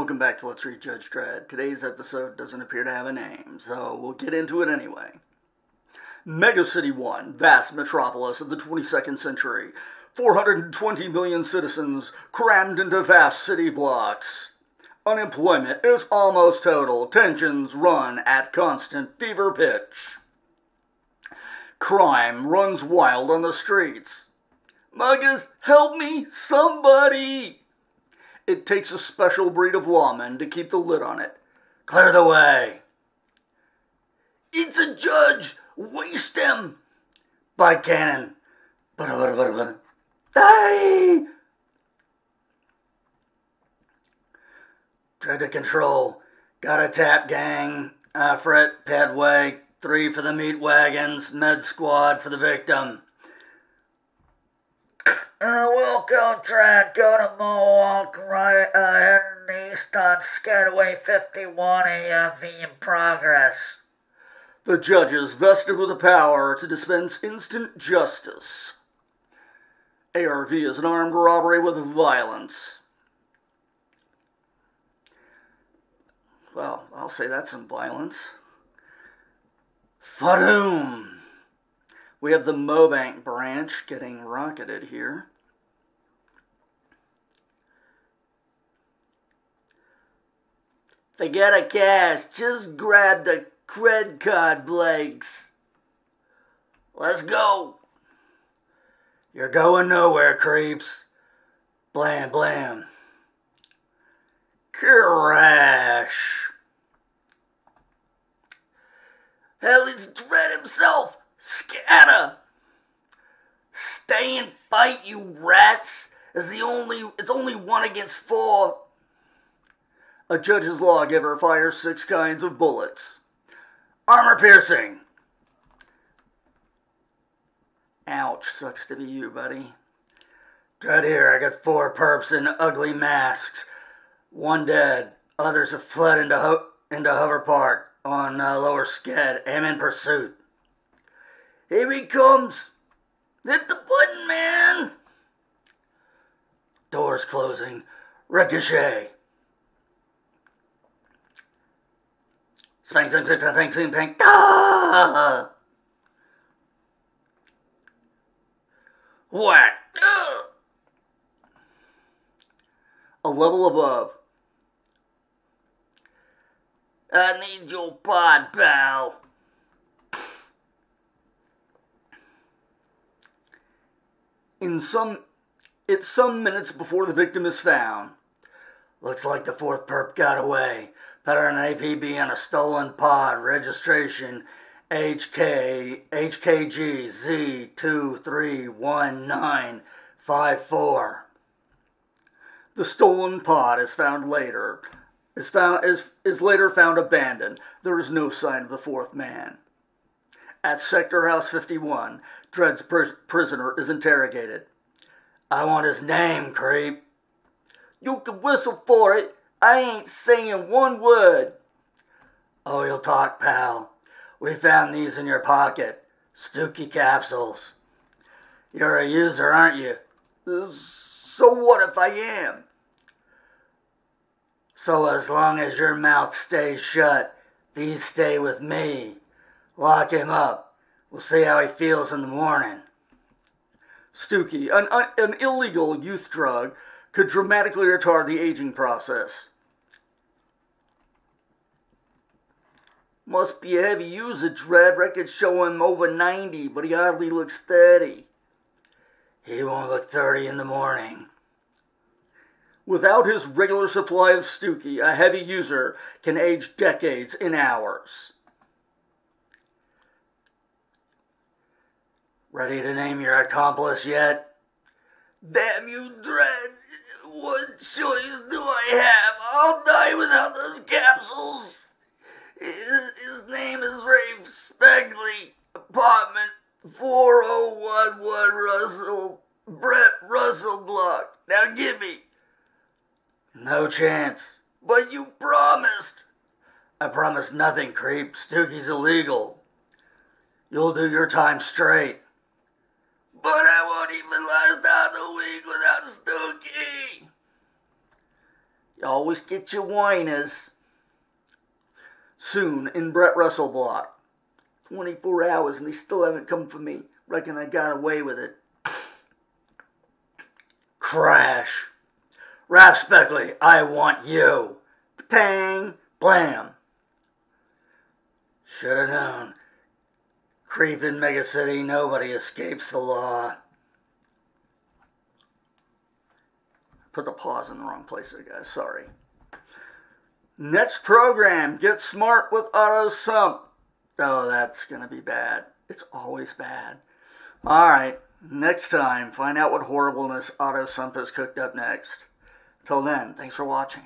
Welcome back to Let's Read Judge Dredd. Today's episode doesn't appear to have a name, so we'll get into it anyway. Mega City 1, vast metropolis of the 22nd century. 420 million citizens crammed into vast city blocks. Unemployment is almost total. Tensions run at constant fever pitch. Crime runs wild on the streets. Muggers, help me, somebody! It takes a special breed of lawman to keep the lid on it. Clear the way. It's a judge. Waste him. By cannon. Hey! Dredd to control. Got a tap gang. Afret, Pedway. Three for the meat wagons. Med squad for the victim. Uh, welcome, Trent. Go to Mohawk, right uh, heading east on Skidway 51 AFV in progress. The judges vested with the power to dispense instant justice. ARV is an armed robbery with violence. Well, I'll say that's some violence. Fadoom! We have the Mobank branch getting rocketed here. Forget a cash, just grab the credit card, Blakes. Let's go. You're going nowhere, creeps. Blam, blam. Crash. Hell, it's Dredd himself. Scatter! Stay and fight, you rats! It's the only it's only one against four. A judge's lawgiver fires six kinds of bullets. Armor piercing. Ouch, sucks to be you, buddy. Right here, I got four perps in ugly masks. One dead. Others have fled into, Ho- into Hover Park on uh, Lower Sked. Am in pursuit. Here he comes. Hit the button, man. Doors closing. Ricochet. Spank, spank, spank, spank, spank, spank. Ah! Whack. Ah! A level above. I need your pod, pal. In some, it's some minutes before the victim is found. Looks like the fourth perp got away. Pattern APB on a stolen pod. Registration HK HKG Z231954. The stolen pod is found later. Is found is is later found abandoned. There is no sign of the fourth man. At Sector House 51, Dredd's pr- prisoner is interrogated. I want his name, creep. You can whistle for it. I ain't saying one word. Oh, you'll talk, pal. We found these in your pocket. Stooky capsules. You're a user, aren't you? So what if I am? So as long as your mouth stays shut, these stay with me. Lock him up. We'll see how he feels in the morning. Stooky, an, an illegal youth drug, could dramatically retard the aging process. Must be a heavy user, Dredd. Records show him over 90, but he hardly looks 30. He won't look 30 in the morning. Without his regular supply of Stooky, a heavy user can age decades in hours. Ready to name your accomplice yet? Damn you, Dredd! What choice do I have? I'll die without those capsules! His, his name is Rafe Spegley, apartment 4011 Russell, Brett Russell Block. Now give me. No chance. But you promised. I promised nothing, creep. Stooky's illegal. You'll do your time straight. But I won't even last out the week without Stooky. You always get your whiners. Soon in Brett Russell block. 24 hours and they still haven't come for me. Reckon I got away with it. Crash. Rap Speckley, I want you. Pang, blam. Should have known. Creep in Mega City, nobody escapes the law. Put the pause in the wrong place there, guys. Sorry. Next program, get smart with Otto Sump. Oh, that's going to be bad. It's always bad. All right, next time, find out what horribleness Otto Sump has cooked up next. Till then, thanks for watching.